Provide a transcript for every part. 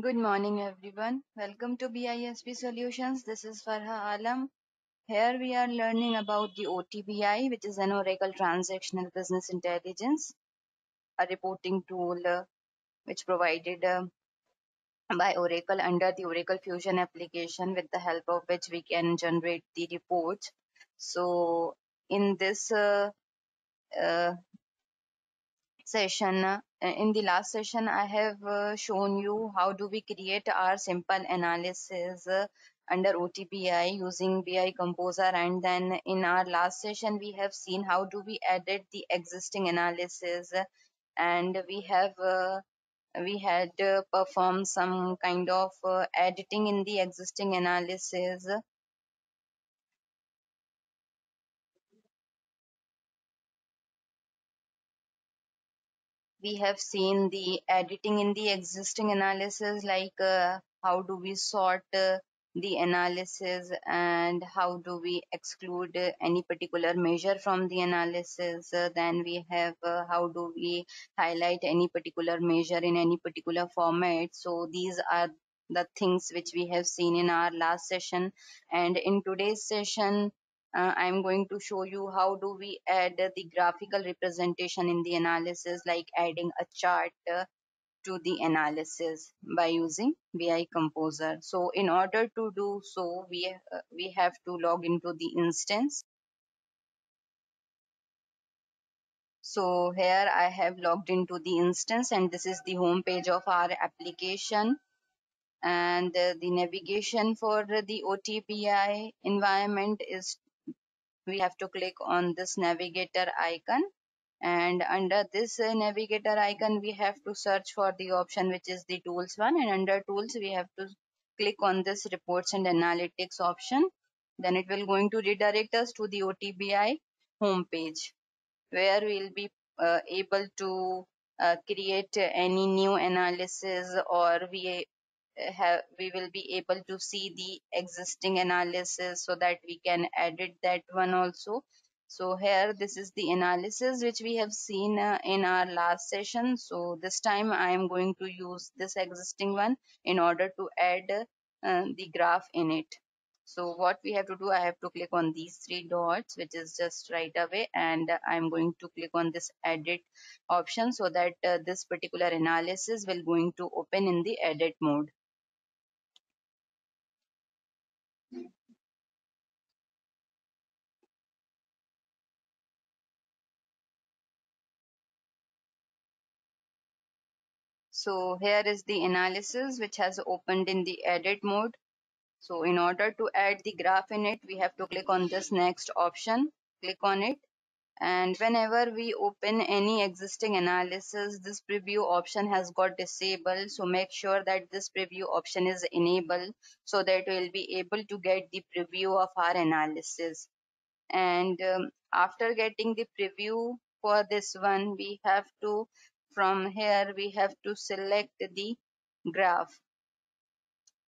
Good morning, everyone. Welcome to BISP Solutions. This is Farha Alam. Here we are learning about the OTBI, which is an Oracle Transactional Business Intelligence, a reporting tool uh, which provided uh, by Oracle under the Oracle Fusion application, with the help of which we can generate the reports. So, in this uh, uh, session uh, in the last session i have uh, shown you how do we create our simple analysis uh, under otbi using bi composer. And then in our last session we have seen how do we edit the existing analysis. And we have uh, we had uh, performed some kind of uh, editing in the existing analysis we have seen the editing in the existing analysis like uh, how do we sort uh, the analysis and how do we exclude uh, any particular measure from the analysis? Uh, then we have uh, how do we highlight any particular measure in any particular format? So these are the things which we have seen in our last session. And in today's session uh, I'm going to show you how do we add the graphical representation in the analysis like adding a chart uh, to the analysis by using BI Composer. So in order to do so, we, uh, we have to log into the instance. So here I have logged into the instance and this is the home page of our application and uh, the navigation for the OTBI environment is we have to click on this navigator icon. And under this uh, navigator icon we have to search for the option which is the tools one. And under tools we have to click on this reports and analytics option. Then it will going to redirect us to the OTBI home page where we'll be uh, able to uh, create any new analysis or we have we will be able to see the existing analysis so that we can edit that one also. So here this is the analysis which we have seen uh, in our last session. So this time i am going to use this existing one in order to add uh, the graph in it. So what we have to do i have to click on these three dots which is just right away and i'm going to click on this edit option so that uh, this particular analysis will going to open in the edit mode So here is the analysis which has opened in the edit mode. So in order to add the graph in it, we have to click on this next option, click on it. And whenever we open any existing analysis, this preview option has got disabled. So make sure that this preview option is enabled so that we'll be able to get the preview of our analysis. And um, after getting the preview for this one, we have to from here we have to select the graph.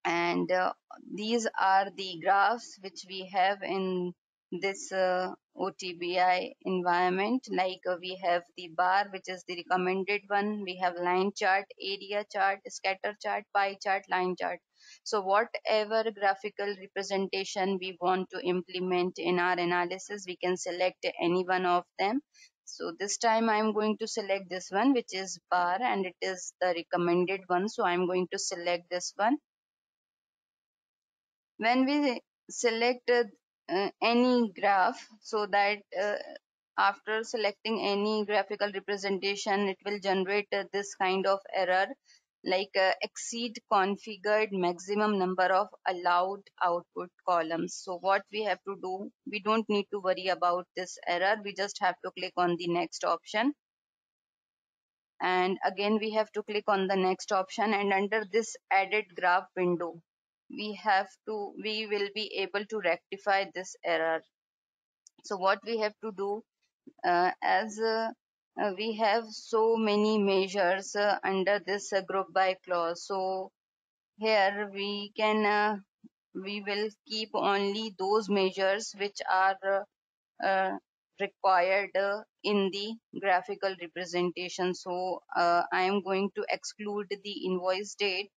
And uh, these are the graphs which we have in this uh, OTBI environment. Like uh, we have the bar which is the recommended one. We have line chart area chart scatter chart pie chart line chart. So whatever graphical representation we want to implement in our analysis we can select any one of them so this time i'm going to select this one which is bar and it is the recommended one. So i'm going to select this one. When we select uh, any graph so that uh, after selecting any graphical representation it will generate uh, this kind of error like uh, exceed configured maximum number of allowed output columns. So what we have to do we don't need to worry about this error. We just have to click on the next option. And again we have to click on the next option. And under this added graph window we have to we will be able to rectify this error. So what we have to do uh, as uh, we have so many measures uh, under this uh, group by clause. So here we can uh, we will keep only those measures which are required uh, in the graphical representation. So uh, i am going to exclude the invoice date.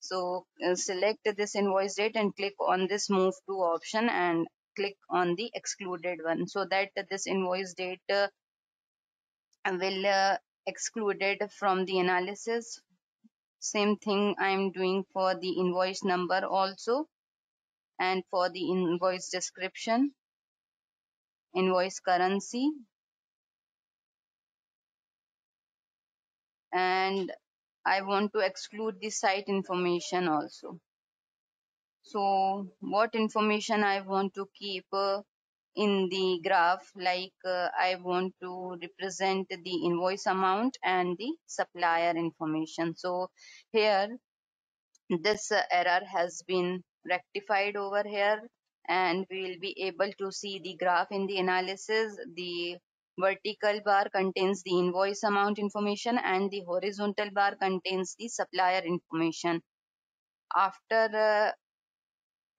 So uh, select this invoice date and click on this move to option and click on the excluded one. So that this invoice date will uh, excluded from the analysis. Same thing I'm doing for the invoice number also and for the invoice description, invoice currency and I want to exclude the site information also. So what information I want to keep uh, in the graph like uh, I want to represent the invoice amount and the supplier information. So here this uh, error has been rectified over here and we will be able to see the graph in the analysis. The vertical bar contains the invoice amount information and the horizontal bar contains the supplier information. After uh,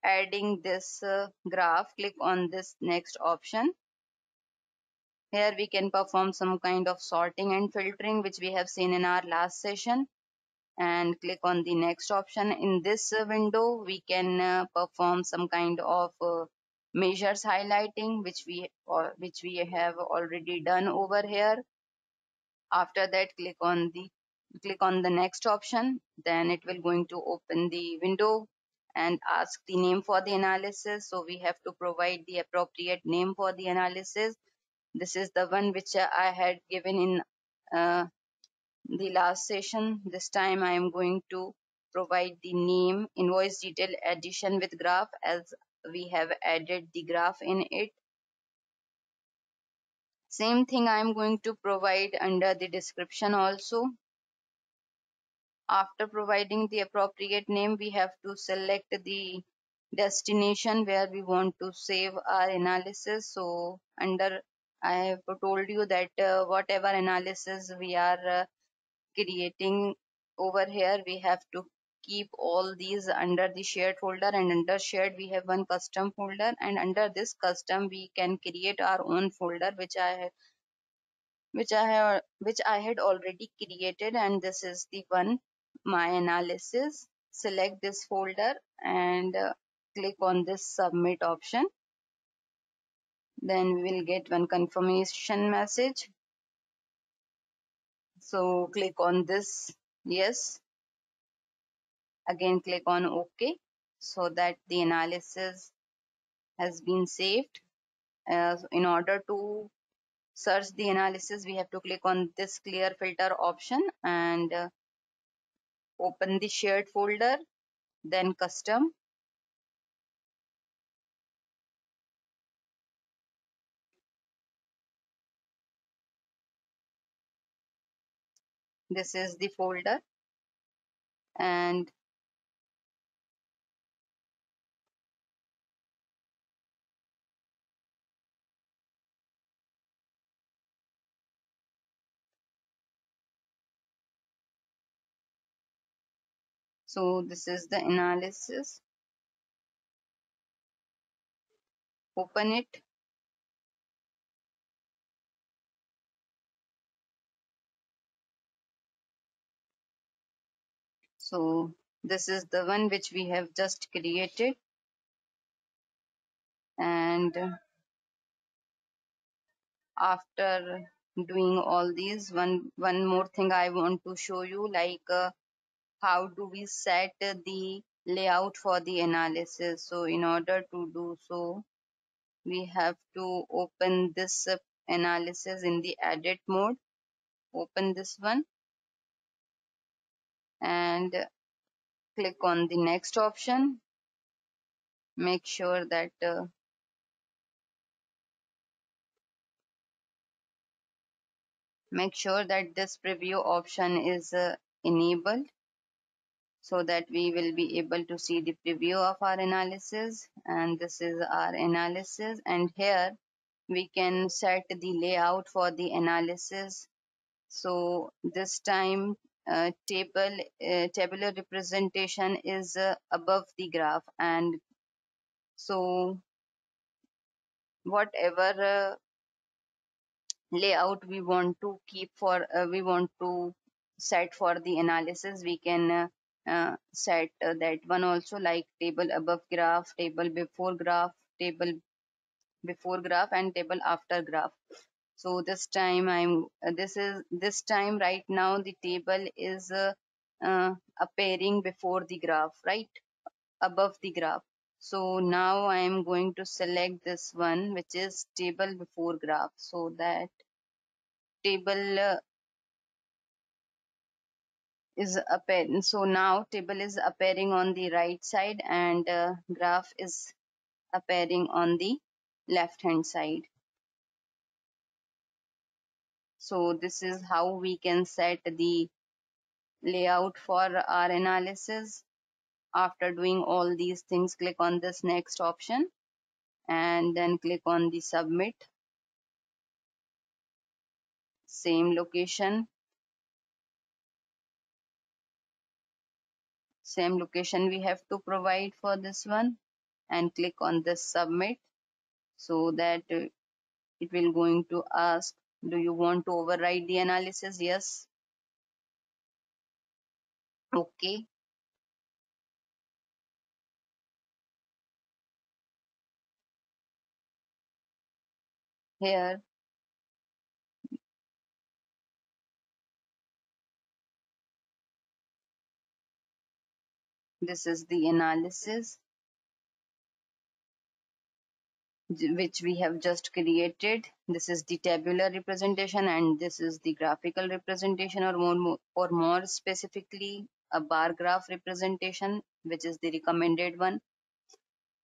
adding this uh, graph, click on this next option. Here we can perform some kind of sorting and filtering which we have seen in our last session and click on the next option. In this uh, window, we can uh, perform some kind of uh, measures highlighting which we or which we have already done over here. After that, click on the click on the next option. Then it will going to open the window and ask the name for the analysis. So we have to provide the appropriate name for the analysis. This is the one which I had given in uh, the last session. This time I am going to provide the name invoice detail addition with graph as we have added the graph in it. Same thing I am going to provide under the description also. After providing the appropriate name, we have to select the destination where we want to save our analysis. So under I have told you that uh, whatever analysis we are uh, creating over here, we have to keep all these under the shared folder and under shared we have one custom folder and under this custom we can create our own folder which I have which I have which I had already created and this is the one my analysis select this folder and uh, click on this submit option. Then we will get one confirmation message. So click on this yes. Again click on ok so that the analysis has been saved. Uh, in order to search the analysis we have to click on this clear filter option and uh, open the shared folder then custom. This is the folder. And so this is the analysis. Open it. So this is the one which we have just created. And after doing all these one one more thing i want to show you like uh, how do we set the layout for the analysis? So in order to do so we have to open this analysis in the edit mode. Open this one and click on the next option. Make sure that uh, make sure that this preview option is uh, enabled so that we will be able to see the preview of our analysis. And this is our analysis. And here we can set the layout for the analysis. So this time uh, table uh, tabular representation is uh, above the graph. And so whatever uh, layout we want to keep for uh, we want to set for the analysis we can uh, set uh, that one also like table above graph table before graph table before graph and table after graph. So this time i'm uh, this is this time right now the table is uh, uh, appearing before the graph right? Above the graph. So now i am going to select this one which is table before graph. So that table is appearing so now table is appearing on the right side and uh, graph is appearing on the left hand side. So this is how we can set the layout for our analysis. After doing all these things click on this next option and then click on the submit. Same location same location we have to provide for this one and click on this submit. So that uh, it will going to ask do you want to override the analysis? Yes. Okay. Here this is the analysis which we have just created. This is the tabular representation and this is the graphical representation or more or more specifically a bar graph representation which is the recommended one.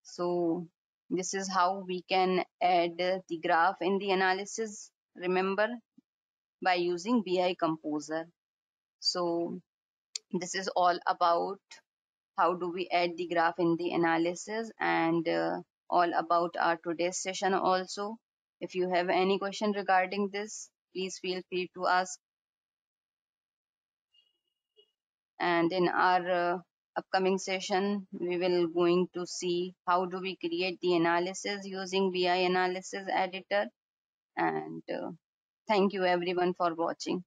So this is how we can add the graph in the analysis remember by using bi composer. So this is all about how do we add the graph in the analysis and uh, all about our today's session also. If you have any question regarding this please feel free to ask. And in our uh, upcoming session we will going to see how do we create the analysis using bi analysis editor. And uh, thank you everyone for watching